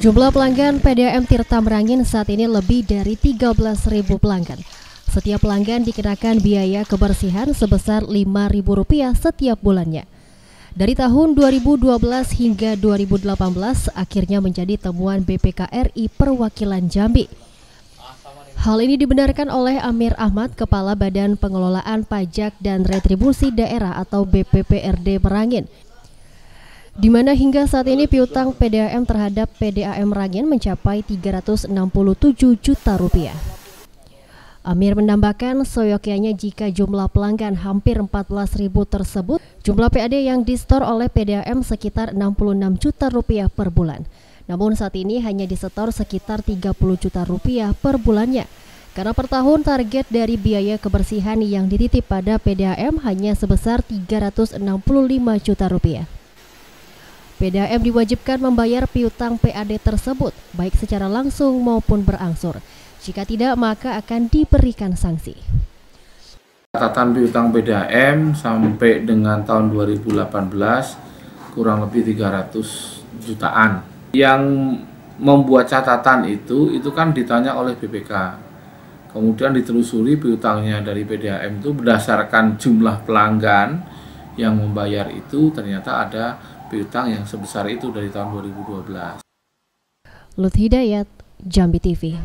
Jumlah pelanggan PDAM Tirta Merangin saat ini lebih dari 13.000 pelanggan. Setiap pelanggan dikenakan biaya kebersihan sebesar Rp5.000 setiap bulannya. Dari tahun 2012 hingga 2018 akhirnya menjadi temuan BPKRI Perwakilan Jambi. Hal ini dibenarkan oleh Amir Ahmad, Kepala Badan Pengelolaan Pajak dan Retribusi Daerah atau BPPRD Merangin di mana hingga saat ini piutang PDAM terhadap PDAM Rangin mencapai 367 juta rupiah. Amir menambahkan soyokianya jika jumlah pelanggan hampir 14 ribu tersebut, jumlah PAD yang distor oleh PDAM sekitar 66 juta rupiah per bulan. Namun saat ini hanya disetor sekitar 30 juta rupiah per bulannya. Karena per tahun target dari biaya kebersihan yang dititip pada PDAM hanya sebesar 365 juta rupiah. PDAM diwajibkan membayar piutang PAD tersebut, baik secara langsung maupun berangsur. Jika tidak, maka akan diberikan sanksi. Catatan piutang PDAM sampai dengan tahun 2018 kurang lebih 300 jutaan. Yang membuat catatan itu, itu kan ditanya oleh BPK. Kemudian ditelusuri piutangnya dari PDAM itu berdasarkan jumlah pelanggan yang membayar itu ternyata ada piutang yang sebesar itu dari tahun 2012. Lut Hidayat, Jambi TV.